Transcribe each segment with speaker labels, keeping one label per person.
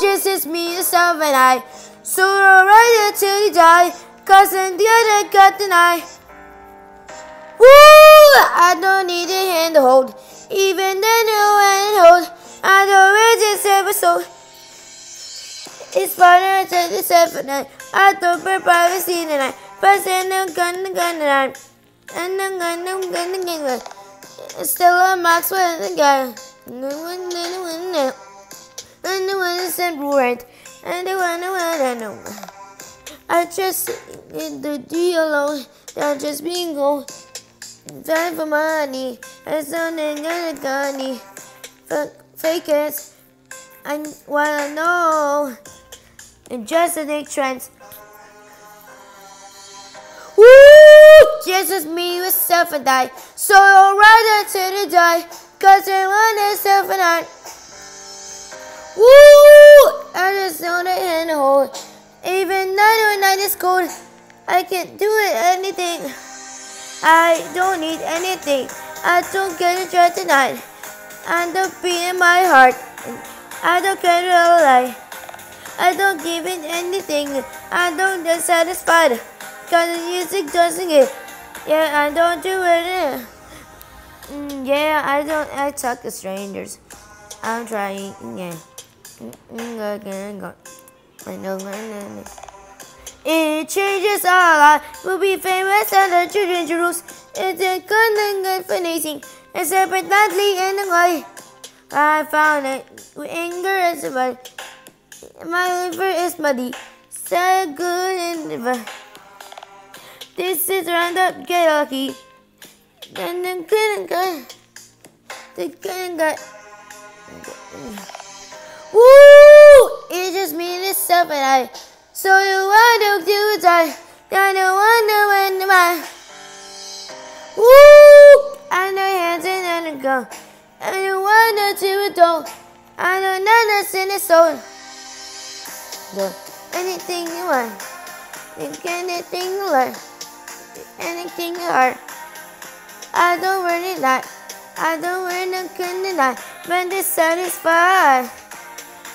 Speaker 1: Just me, yourself, and I. So I'll ride until you die. Cause in the other got the knife. Woo! I don't need a hand to hold. Even then, no hand hold. I don't read this episode. It's fun to the seven night. I don't for privacy tonight. But I'm gonna gun tonight. And I'm gonna gun again. Still a Maxwell and the guy. No one, no one, no. And the one is right. And the one, the one, I know. I just need the deal. They're just being gold. Time for money. And something gonna gunny. Fake it. I wanna know. And just a next trend. Jesus, me, yourself, and die. So I'll ride until you die. Cause I want yourself and I. Woo! The hand hold. Even though the night is cold, I can't do it anything. I don't need anything. I don't get a try tonight. I don't beat in my heart. I don't care to lie. I don't give in anything. I don't get satisfied. Cause the music doesn't get. Yeah, I don't do it. Mm, yeah, I don't. I talk to strangers. I'm trying. Yeah. It changes our life. We'll be famous and the children's rules. It's a good and finishing. It's a deadly in the way. I found it with anger and survive. My liver is muddy. So good and never. This is roundup, get lucky. Then the good and good. The good and good. Woo! It just means itself and I. So you want to do die. I don't wonder when man. Woo! I know hands and then go. I don't want to do it though. I of sin is so. Do anything you want. Think anything you like. Anything you are. I don't really like. I don't really couldn't lie. But dissatisfied.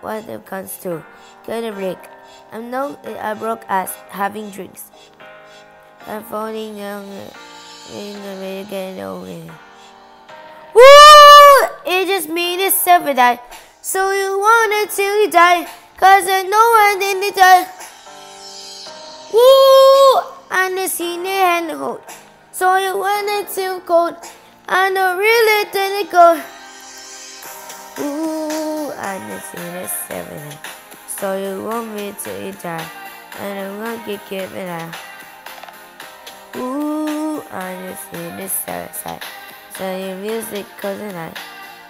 Speaker 1: What it comes to. Get a break. I'm no I broke ass having drinks. I'm falling down in the way again over. Woo! It just made it itself die. So you wanted till you die. Cause no one in the die. Woo! And the senior hand hold. So you wanted to cold. I know really didn't go. Ooh, and it's unit 7. So you won't be die. And I won't get given out. Ooh, and it's unit 7. So your music goes at night.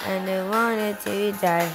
Speaker 1: And I want it to die.